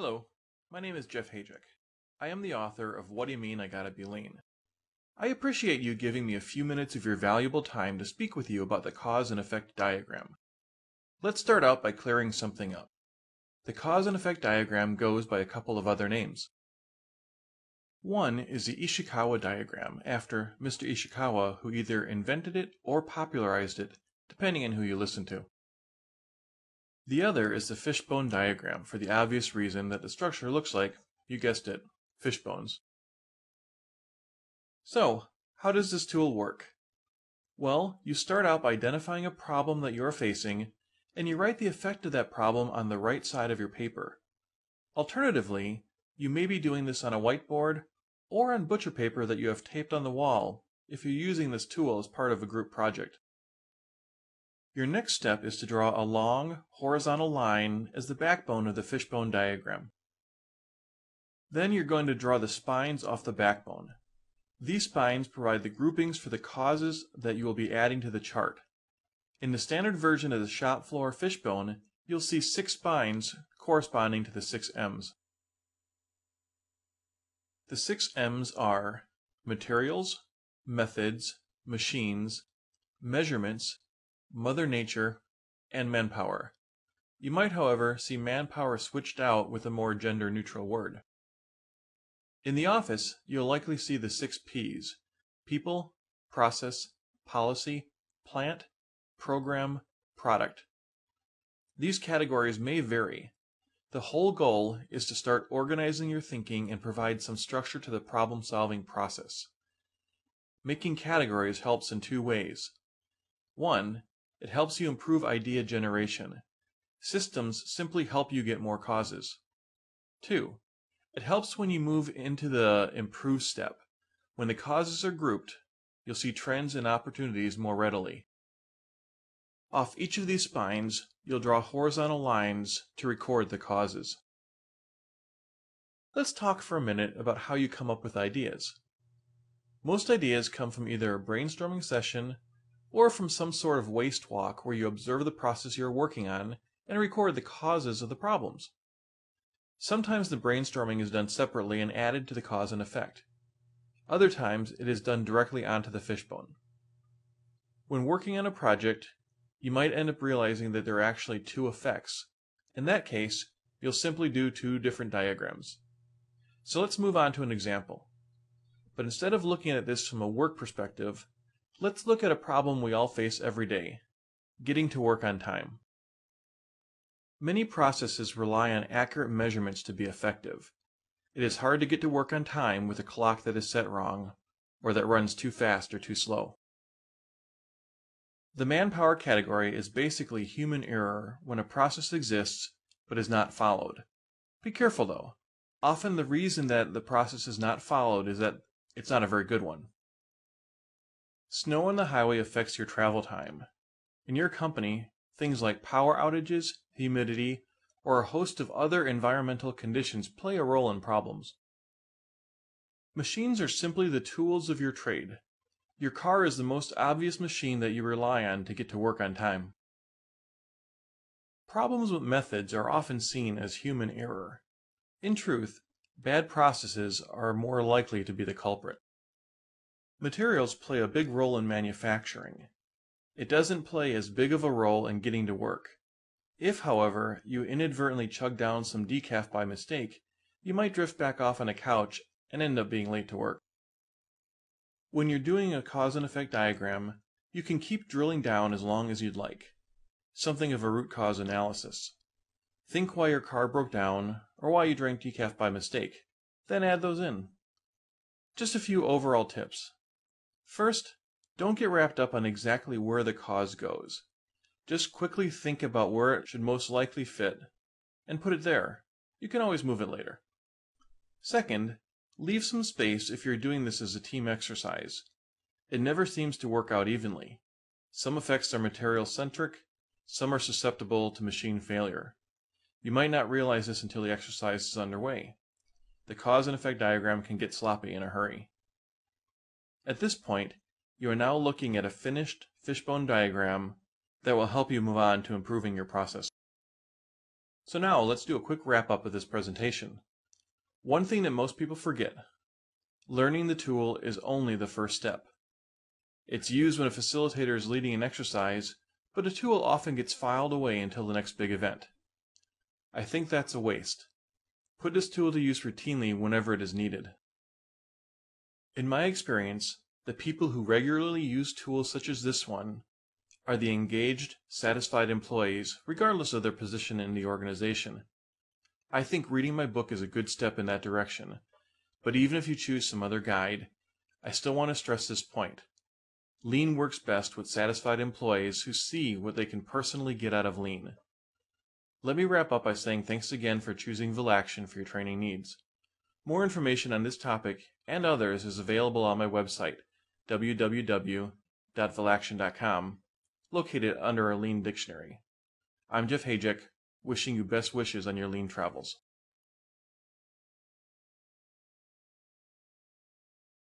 Hello, my name is Jeff Hajek. I am the author of What Do You Mean I Gotta Be Lean? I appreciate you giving me a few minutes of your valuable time to speak with you about the cause and effect diagram. Let's start out by clearing something up. The cause and effect diagram goes by a couple of other names. One is the Ishikawa diagram, after Mr. Ishikawa, who either invented it or popularized it, depending on who you listen to. The other is the fishbone diagram, for the obvious reason that the structure looks like, you guessed it, fishbones. So, how does this tool work? Well, you start out by identifying a problem that you are facing, and you write the effect of that problem on the right side of your paper. Alternatively, you may be doing this on a whiteboard or on butcher paper that you have taped on the wall if you're using this tool as part of a group project. Your next step is to draw a long, horizontal line as the backbone of the fishbone diagram. Then you're going to draw the spines off the backbone. These spines provide the groupings for the causes that you will be adding to the chart. In the standard version of the shop floor fishbone, you'll see six spines corresponding to the six M's. The six M's are materials, methods, machines, measurements, Mother Nature, and manpower. You might, however, see manpower switched out with a more gender neutral word. In the office, you'll likely see the six P's people, process, policy, plant, program, product. These categories may vary. The whole goal is to start organizing your thinking and provide some structure to the problem solving process. Making categories helps in two ways. One, it helps you improve idea generation. Systems simply help you get more causes. 2. It helps when you move into the improve step. When the causes are grouped, you'll see trends and opportunities more readily. Off each of these spines, you'll draw horizontal lines to record the causes. Let's talk for a minute about how you come up with ideas. Most ideas come from either a brainstorming session or from some sort of waste walk where you observe the process you're working on and record the causes of the problems. Sometimes the brainstorming is done separately and added to the cause and effect. Other times it is done directly onto the fishbone. When working on a project, you might end up realizing that there are actually two effects. In that case, you'll simply do two different diagrams. So let's move on to an example. But instead of looking at this from a work perspective, Let's look at a problem we all face every day getting to work on time. Many processes rely on accurate measurements to be effective. It is hard to get to work on time with a clock that is set wrong or that runs too fast or too slow. The manpower category is basically human error when a process exists but is not followed. Be careful though. Often the reason that the process is not followed is that it's not a very good one. Snow on the highway affects your travel time. In your company, things like power outages, humidity, or a host of other environmental conditions play a role in problems. Machines are simply the tools of your trade. Your car is the most obvious machine that you rely on to get to work on time. Problems with methods are often seen as human error. In truth, bad processes are more likely to be the culprit. Materials play a big role in manufacturing. It doesn't play as big of a role in getting to work. If, however, you inadvertently chug down some decaf by mistake, you might drift back off on a couch and end up being late to work. When you're doing a cause and effect diagram, you can keep drilling down as long as you'd like. Something of a root cause analysis. Think why your car broke down or why you drank decaf by mistake, then add those in. Just a few overall tips. First, don't get wrapped up on exactly where the cause goes. Just quickly think about where it should most likely fit and put it there. You can always move it later. Second, leave some space if you're doing this as a team exercise. It never seems to work out evenly. Some effects are material centric, some are susceptible to machine failure. You might not realize this until the exercise is underway. The cause and effect diagram can get sloppy in a hurry. At this point, you are now looking at a finished fishbone diagram that will help you move on to improving your process. So now let's do a quick wrap up of this presentation. One thing that most people forget, learning the tool is only the first step. It's used when a facilitator is leading an exercise, but a tool often gets filed away until the next big event. I think that's a waste. Put this tool to use routinely whenever it is needed. In my experience, the people who regularly use tools such as this one are the engaged, satisfied employees, regardless of their position in the organization. I think reading my book is a good step in that direction, but even if you choose some other guide, I still want to stress this point. Lean works best with satisfied employees who see what they can personally get out of Lean. Let me wrap up by saying thanks again for choosing Velaction for your training needs. More information on this topic and others is available on my website, www.velaction.com, located under our Lean Dictionary. I'm Jeff Hajek, wishing you best wishes on your Lean travels.